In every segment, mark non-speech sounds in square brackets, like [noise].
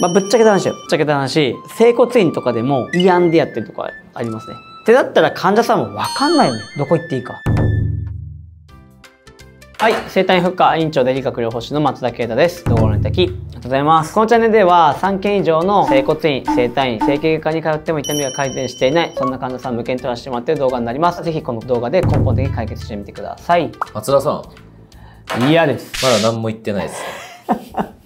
まあ、ぶっちゃけた話よ。ぶっちゃけた話。整骨院とかでも胃案でやってるとこありますね。ってだったら患者さんも分かんないよね。どこ行っていいか。はい。生体婦科院長で理学療法士の松田啓太です。動画のいただきありがとうございます。このチャンネルでは3件以上の整骨院整体院整形外科に通っても痛みが改善していないそんな患者さん向けに撮らせてもらっている動画になります。ぜひこの動画で根本的に解決してみてください。松田さん。嫌です。まだ何も言ってないです [laughs]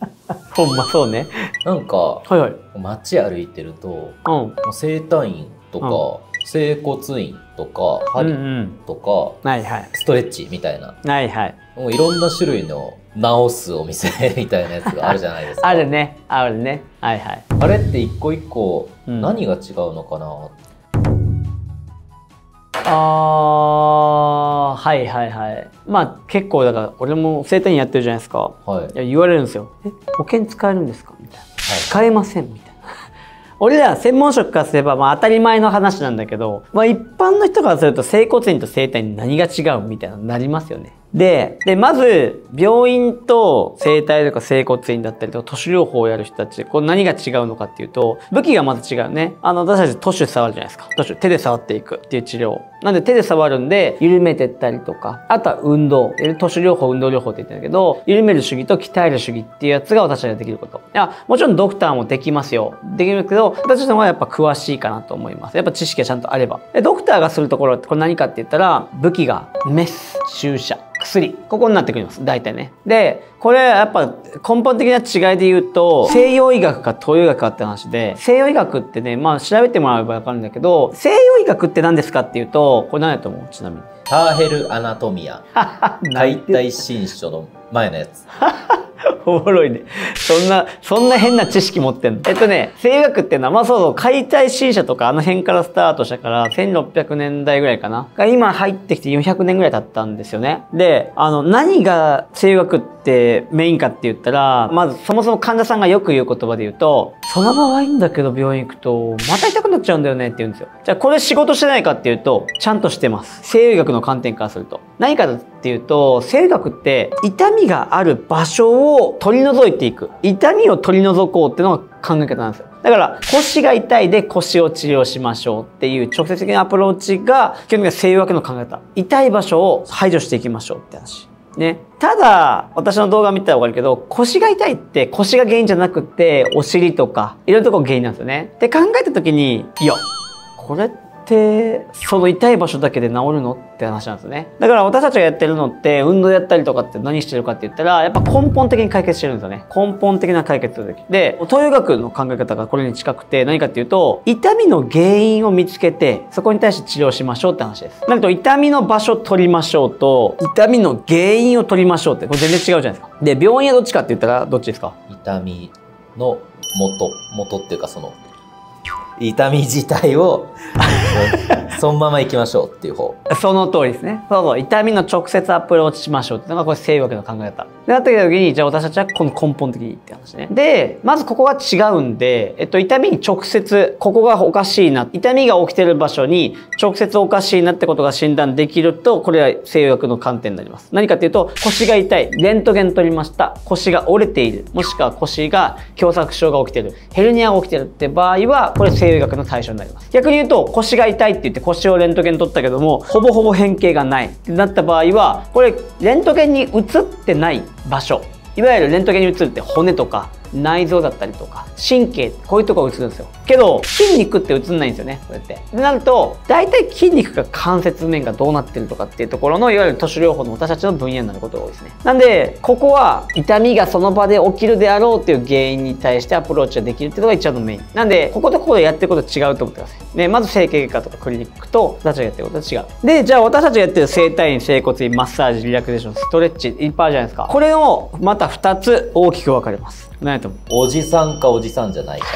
ほんまそうね。なんかはいはい。街歩いてるとうん。もう整体院とか、整骨院とかうんう針んとか、はいはい。ストレッチみたいな。はいはい。もういろんな種類の治すお店みたいなやつがあるじゃないですか。[laughs] あるね。あるね。はいはい。あれって一個一個うん。何が違うのかな、あーはいはいはい。まあ結構だから俺も整体院やってるじゃないですか。はい。いや言われるんですよ「え保険使えるんですか?」みたいな「はい。使えません」みたいな。[laughs] 俺ら専門職からすればまあ当たり前の話なんだけど、まあ、一般の人からすると整骨院と整体院何が違うみたいななりますよねででまず病院と整体とか整骨院だったりとか都市療法をやる人たちこれ何が違うのかっていうと武器がまず違うね。あの私たち都市触るじゃないですか。都市手で触っていくっていう治療。なんで手で触るんで緩めてったりとかあとは運動。都市療法運動療法って言ってんだけど緩める主義と鍛える主義っていうやつが私たちができること。いやもちろんドクターもできますよ。できるけど私たちの方がやっぱ詳しいかなと思います。やっぱ知識がちゃんとあれば。でドクターがするところってこれ何かって言ったら武器がメス注射。薬。ここになってくります。大体ね。でこれやっぱ根本的な違いで言うと西洋医学か東洋医学かって話で西洋医学ってねまあ調べてもらえば分かるんだけど西洋医学って何ですかっていうとこれ何だと思う？ちなみに。ターヘルアナトミア。[laughs] 解体新書の前のやつ [laughs] おもろいね。そんな、そんな変な知識持ってんの？えっとね、西洋学っていうのは、まあそうそう、解体新社とかあの辺からスタートしたから、1600年代ぐらいかな。が今入ってきて400年ぐらい経ったんですよね。で、あの、何が西洋学ってメインかって言ったら、まずそもそも患者さんがよく言う言葉で言うと、その場はいいんだけど病院行くと、また痛くなっちゃうんだよねって言うんですよ。じゃあこれ仕事してないかっていうと、ちゃんとしてます。西洋医学の観点からすると。何かっていうと、西洋医学って痛みがある場所を取り除いていく。痛みを取り除こうっていうのが考え方なんですよ。だから腰が痛いで腰を治療しましょうっていう直接的なアプローチが基本的には西洋学の考え方。痛い場所を排除していきましょうって話。ね。ただ、私の動画見たらわかるけど、腰が痛いって腰が原因じゃなくって、お尻とか、いろんなとこが原因なんですよね。って考えた時に、いや、これって、その痛い場所だけで治るのって話なんですね。だから私たちがやってるのって、運動やったりとかって何してるかって言ったら、やっぱ根本的に解決してるんですよね。根本的な解決する時。で、東洋学の考え方がこれに近くて、何かっていうと、痛みの原因を見つけて、そこに対して治療しましょうって話です。なると、痛みの場所取りましょうと、痛みの原因を取りましょうって、これ全然違うじゃないですか。で、病院はどっちかって言ったら、どっちですか？痛みの元元っていうかその痛み自体をそのまま行きましょうっていう方その通りですね。そうそう。痛みの直接アプローチしましょうっていうのがこれ西洋学の考え方。でなってきた時に、じゃあ私たちはこの根本的にって話ね。で、まずここが違うんで、えっと、痛みに直接、ここがおかしいな、痛みが起きてる場所に直接おかしいなってことが診断できると、これは西洋学の観点になります。何かっていうと、腰が痛い。レントゲン取りました。腰が折れている。もしくは腰が狭窄症が起きてる。ヘルニアが起きてるって場合は、これ西洋医学の対象になります。逆に言うと、腰が痛いって言って腰をレントゲン取ったけども、ほぼほぼ変形がないってなった場合は、これ、レントゲンに映ってない場所。いわゆるレントゲンに映るって骨とか内臓だったりとか神経こういうとこが映るんですよ。けど筋肉って映んないんですよねこうやってでなると大体筋肉が関節面がどうなってるとかっていうところのいわゆる都市療法の私たちの分野になることが多いですね。なんでここは痛みがその場で起きるであろうっていう原因に対してアプローチができるっていうのが一番のメイン。なんでこことここでやってること違うと思ってください。ねまず整形外科とかクリニックと私たちがやってることは違う。でじゃあ私たちがやってる整体院整骨院マッサージリラクゼーションストレッチいっぱいあるじゃないですか。これをまた2つ大きく分かれます。何やと思う。おじさんかおじさんじゃないか。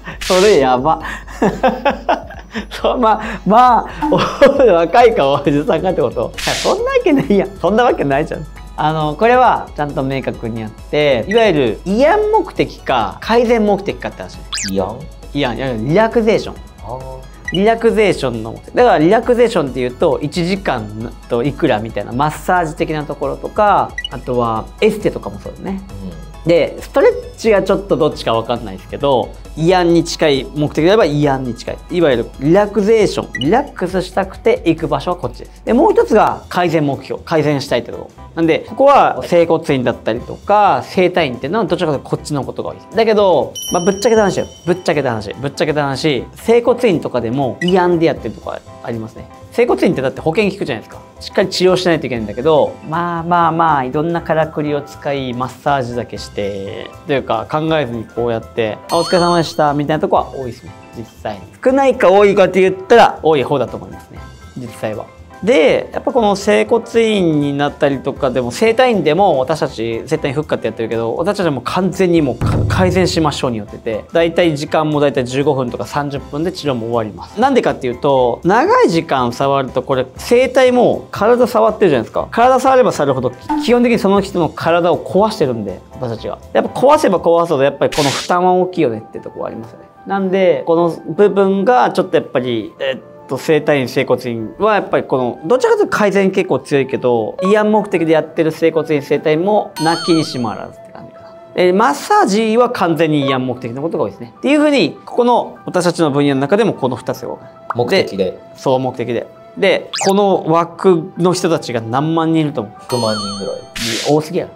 [laughs] それやば。[laughs] そうまあまあお若いかおじさんかってこと。いやそんなわけないやん。そんなわけないじゃん。あのこれはちゃんと明確にあっていわゆる慰安目的か改善目的かって話。いやん慰安。いやリラクゼーション。あリラクゼーションのだからリラクゼーションっていうと1時間といくらみたいなマッサージ的なところとかあとはエステとかもそうですねーでストレッチがちょっとどっちか分かんないですけど慰安に近い目的であれば慰安に近い。いわゆるリラクゼーション。リラックスしたくて行く場所はこっちです。でもう一つが改善目標。改善したいってところなんでここは整骨院だったりとか整体院っていうのはどちらかというとこっちのことが多いです。だけど、まあ、ぶっちゃけた話よ。ぶっちゃけた話。ぶっちゃけた話。整骨院とかでも慰安でやってるとこありますね。整骨院ってだって保険効くじゃないですか。しっかり治療しないといけないんだけどまあまあまあいろんなからくりを使いマッサージだけしてというか考えずにこうやって「あお疲れ様でした」みたいなとこは多いですね。実際少ないか多いかって言ったら多い方だと思いますね。実際は。でやっぱこの整骨院になったりとかでも整体院でも私たち整体院復活ってやってるけど私たちも完全にもう改善しましょうによってて大体時間も大体15分とか30分で治療も終わります。なんでかっていうと長い時間触るとこれ整体も体触ってるじゃないですか。体触れば触るほど基本的にその人の体を壊してるんで私たちがやっぱ壊せば壊すほどやっぱりこの負担は大きいよねってとこありますよね。なんでこの部分がちょっとやっぱりえっと整体院整骨院はやっぱりこのどちらかというと改善結構強いけど慰安目的でやってる整骨院整体院もなきにしもあらずって感じかな。えマッサージは完全に慰安目的のことが多いですね。っていうふうにここの私たちの分野の中でもこの2つが目的で。そう目的で。でこの枠の人たちが何万人いると思う。100万人ぐらい。多すぎやろ。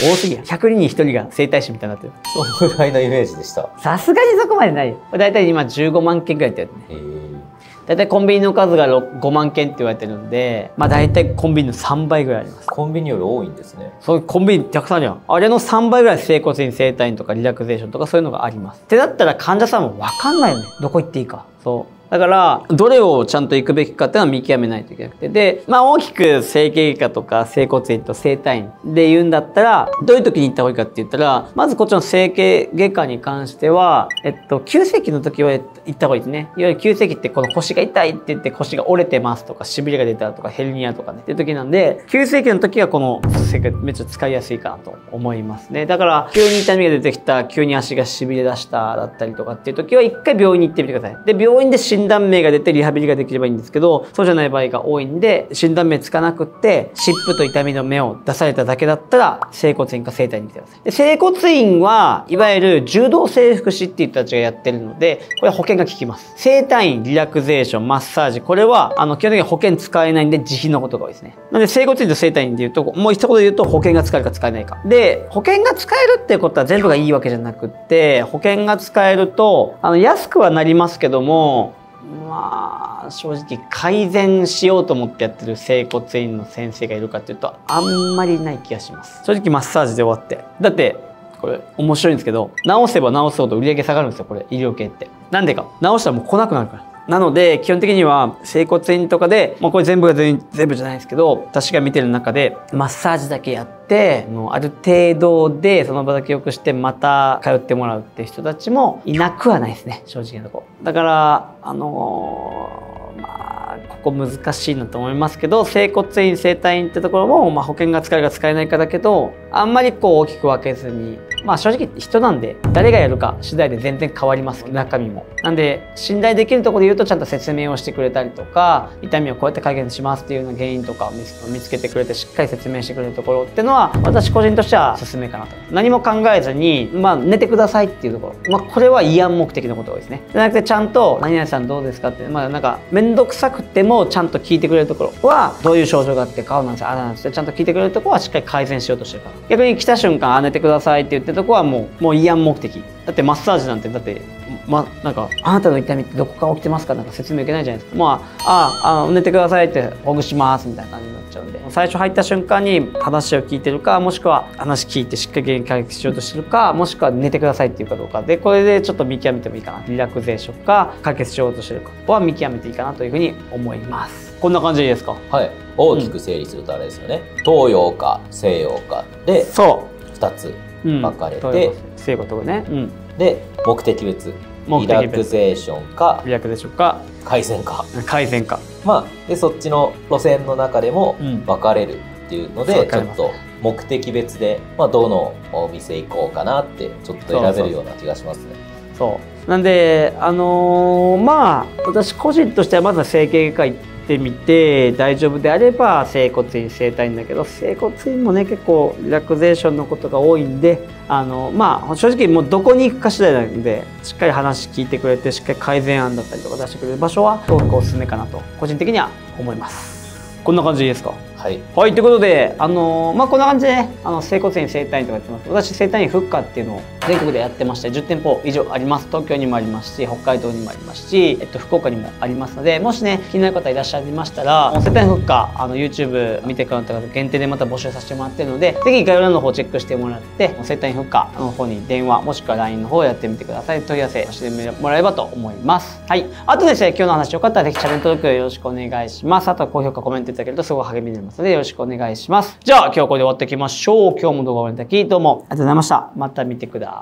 [laughs] 多すぎや。100人に1人が整体師みたいになってる。そのぐらいのイメージでした。さすがにそこまでないよ。だいたい今15万件ぐらいやってるね大体コンビニの数が6 5万件って言われてるんで、まあ大体コンビニの3倍ぐらいあります。コンビニより多いんですねそういうコンビニたくさんあるじゃん。あれの3倍ぐらい整骨院、整体院とかリラクゼーションとかそういうのがあります。ってだったら患者さんも分かんないよね。どこ行っていいか。そう。だから、どれをちゃんと行くべきかっていうのは見極めないといけなくて。で、まあ大きく整形外科とか整骨院と整体院で言うんだったら、どういう時に行った方がいいかって言ったら、まずこっちの整形外科に関しては、えっと、急性期の時は行った方がいいですね。いわゆる急性期ってこの腰が痛いって言って腰が折れてますとか、痺れが出たとか、ヘルニアとかね、っていう時なんで、急性期の時はこの整形めっちゃ使いやすいかなと思いますね。だから、急に痛みが出てきた、急に足が痺れ出しただったりとかっていう時は、一回病院に行ってみてください。で、病院で診断名が出てリハビリができればいいんですけど、そうじゃない場合が多いんで、診断名つかなくって、湿布と痛みの目を出されただけだったら、整骨院か整体に来てください。で、整骨院は、いわゆる柔道整復師っていう人たちがやってるので、これは保険が効きます。整体院、リラクゼーション、マッサージ、これは、あの、基本的に保険使えないんで、自費のことが多いですね。なので、整骨院と整体院で言うと、もう一言で言うと、保険が使えるか使えないか。で、保険が使えるってことは全部がいいわけじゃなくって、保険が使えると、あの、安くはなりますけども、まあ正直改善しようと思ってやってる整骨院の先生がいるかっていうとあんまりない気がします。正直マッサージで終わって。だってこれ面白いんですけど治せば治すほど売り上げ下がるんですよこれ医療系って。なんでか。治したらもう来なくなるから。なので基本的には整骨院とかで、まあ、これ全部が全全部じゃないですけど私が見てる中でマッサージだけやってもうある程度でその場だけ良くしてまた通ってもらうっていう人たちもいなくはないですね正直なとこ。だからあのーまあここ難しいなと思いますけど整骨院整体院ってところも、まあ、保険が使えるか使えないかだけどあんまりこう大きく分けずにまあ正直人なんで誰がやるか次第で全然変わります中身も。なんで信頼できるところで言うとちゃんと説明をしてくれたりとか痛みをこうやって改善しますっていうような原因とかを見つけてくれてしっかり説明してくれるところっていうのは私個人としてはおすすめかなと。何も考えずにまあ寝てくださいっていうところ。まあこれは慰安目的のことが多いですね。じゃなくてちゃんと何々さんどうですかってまあなんか面倒くさくてもちゃんと聞いてくれるところはどういう症状があって顔なんですよああなんですよちゃんと聞いてくれるところはしっかり改善しようとしてるから。逆に来た瞬間あ寝てくださいって言ってるところはもうもう慰安目的。だってマッサージなんてだってまなんかあなたの痛みってどこから起きてますかなんか説明受けないじゃないですか。まあああ寝てくださいってほぐしますみたいな感じになっちゃうんで。最初入った瞬間に話を聞いてるかもしくは話聞いてしっかり解決しようとしてるかもしくは寝てくださいっていうかどうか。でこれでちょっと見極めてもいいかな。リラクゼーションか解決しようとしてるか。は見極めていいかなというふうに思います。こんな感じでいいですか？はい。大きく整理するとあれですよね、東洋か西洋かでそ2つう、うん、分かれて。そういうことね、うん、で目的別リラクゼーションか。リラクゼーションか。改善か。改善か。まあでそっちの路線の中でもうん。分かれるっていうので、ちょっと目的別で、まあ、どのお店行こうかなってちょっと選べるような気がしますね。そう。なんであのーまあ私個人としてはまずは整形外科行っってみて大丈夫であれば整骨院整体院だけど整骨院もね結構リラクゼーションのことが多いんであのまあ正直もうどこに行くか次第なんでしっかり話聞いてくれてしっかり改善案だったりとか出してくれる場所はすごくおすすめかなと個人的には思いますこんな感じですか？はい。はい、ということで、あのーまあ、こんな感じでね、あの、整骨院、整体院とかやってます。私、整体院復活っていうのを全国でやってまして、10店舗以上あります。東京にもありますし、北海道にもありますし、えっと、福岡にもありますので、もしね、気になる方いらっしゃいましたら、整体院復活、あの、YouTube 見てくださった方限定でまた募集させてもらってるので、ぜひ概要欄の方チェックしてもらって、整体院復活の方に電話、もしくは LINE の方をやってみてください。問い合わせしてもらえばと思います。はい。あとですね、今日の話よかったらぜひチャンネル登録よろしくお願いします。あとは高評価、コメントいただけるとすごい励みになりますので、よろしくお願いします。じゃあ、今日はこれで終わっていきましょう。今日も動画をご覧いただき、どうもありがとうございました。また見てください。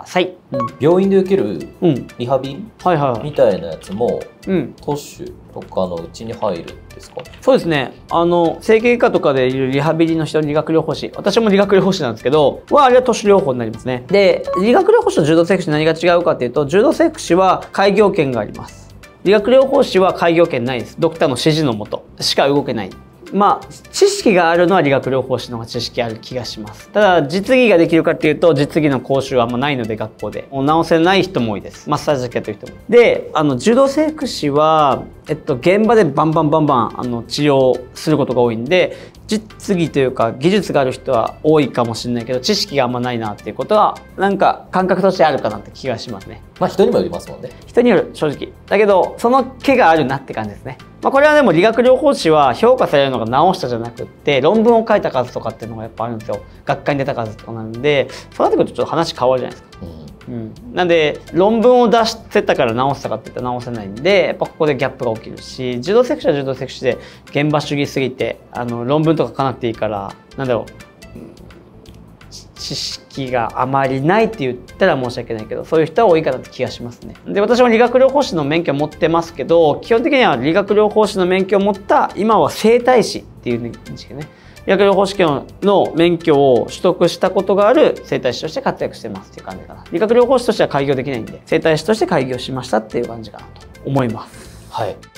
病院で受けるうん。うん。リハビリはいはいはい。みたいなやつも、うん。トッシュとかのうちに入るんですか？そうですね。あの、整形外科とかでいるリハビリの人、理学療法士。私も理学療法士なんですけど、は、あれは都市療法になりますね。で、理学療法士と柔道整復師何が違うかっていうと、柔道整復師は開業権があります。理学療法士は開業権ないです。ドクターの指示のもとしか動けない。まあ、知識があるのは理学療法士の方が知識ある気がします。ただ、実技ができるかっていうと、実技の講習はあんまないので、学校で。もう治せない人も多いです。マッサージだけやってる人も。で、あの、柔道整復師は、えっと、現場でバンバンバンバン、あの、治療することが多いんで、実技というか技術がある人は多いかもしれないけど知識があんまないなっていうことはなんか感覚としてあるかなって気がしますね。まあ人にもよりますもんね。人による正直。だけどその毛があるなって感じですね、まあ、これはでも理学療法士は評価されるのが治したじゃなくって論文を書いた数とかっていうのがやっぱあるんですよ。学会に出た数とかなんでそうなってくるとちょっと話変わるじゃないですか。うん。うん、なんで論文を出してたから直したかって言ったら直せないんでやっぱここでギャップが起きるし柔道セクションは柔道セクションで現場主義すぎてあの論文とか書かなくていいからなんだろう知識があまりないって言ったら申し訳ないけどそういう人は多いかなって気がしますね。で私も理学療法士の免許を持ってますけど基本的には理学療法士の免許を持った今は整体師っていう認識ね。薬療法試験の免許を取得したことがある整体師として活躍してますっていう感じかな理学療法士としては開業できないんで整体師として開業しましたっていう感じかなと思いますはい。